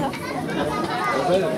weiter.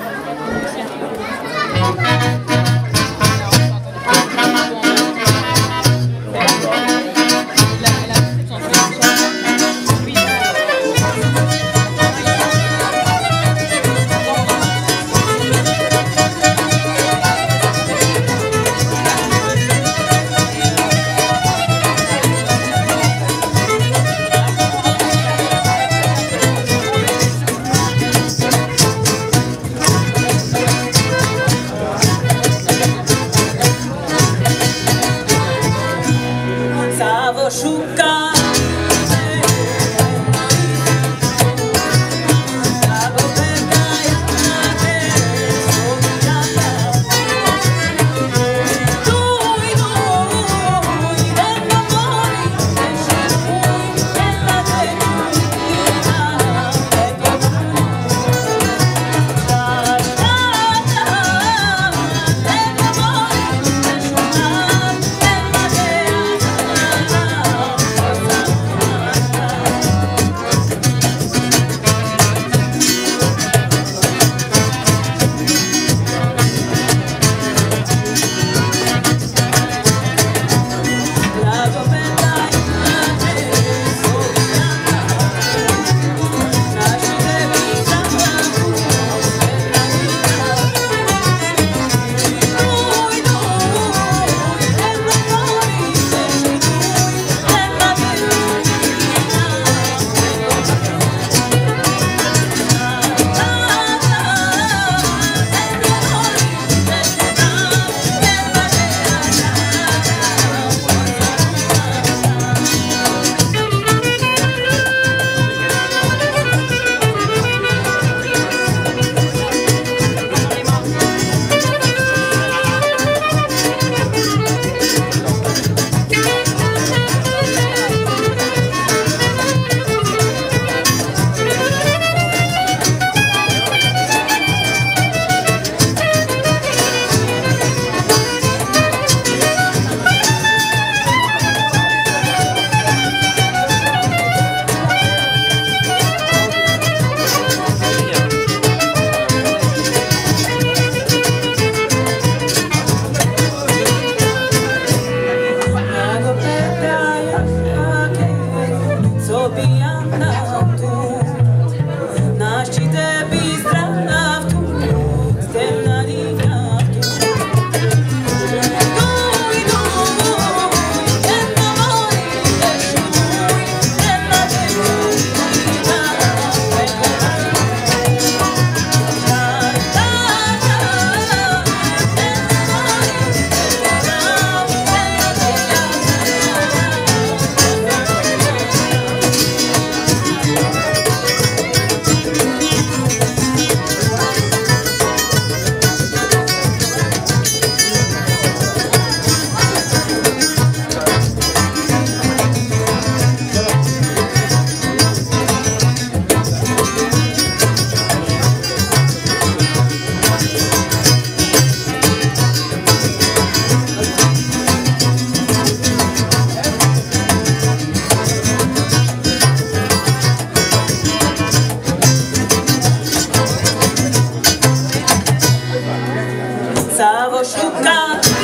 Bochuca.